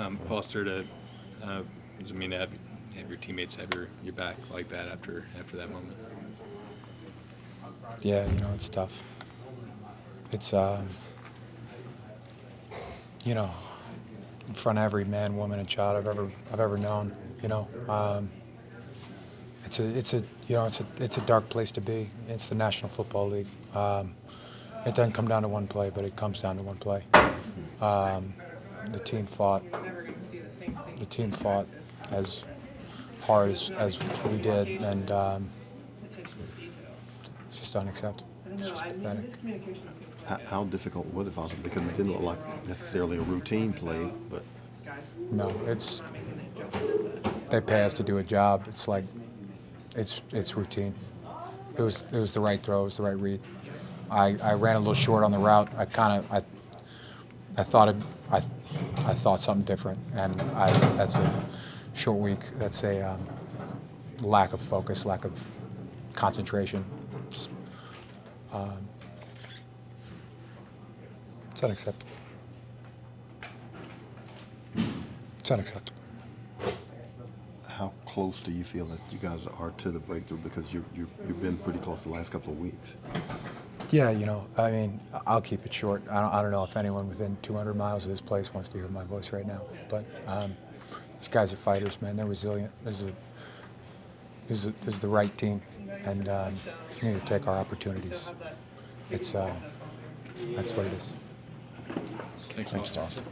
um, Foster, to uh, does it mean to have, have your teammates have your, your back like that after after that moment? Yeah, you know, it's tough. It's, um, you know, in front of every man, woman, and child I've ever I've ever known. You know, um, it's a it's a you know it's a it's a dark place to be. It's the National Football League. Um, it doesn't come down to one play, but it comes down to one play. Um, the team fought. The team fought as hard as, as we did, and um, it's just unacceptable. It's just pathetic. How, how difficult was it, Foster? Because it didn't look like necessarily a routine play, but No, it's they pay us to do a job. It's like it's it's routine. It was it was the right throw. It was the right read. I, I ran a little short on the route. I kind of I I thought I I thought something different, and I that's a short week. That's a um, lack of focus, lack of concentration. Um, it's unacceptable. It's unacceptable. how close do you feel that you guys are to the breakthrough? Because you you you've been pretty close the last couple of weeks. Yeah, you know, I mean, I'll keep it short. I don't, I don't know if anyone within 200 miles of this place wants to hear my voice right now, but um, these guys are fighters, man. They're resilient. This is, a, this is, a, this is the right team, and um, we need to take our opportunities. It's, uh, that's what it is. Thanks, Thanks. Foster.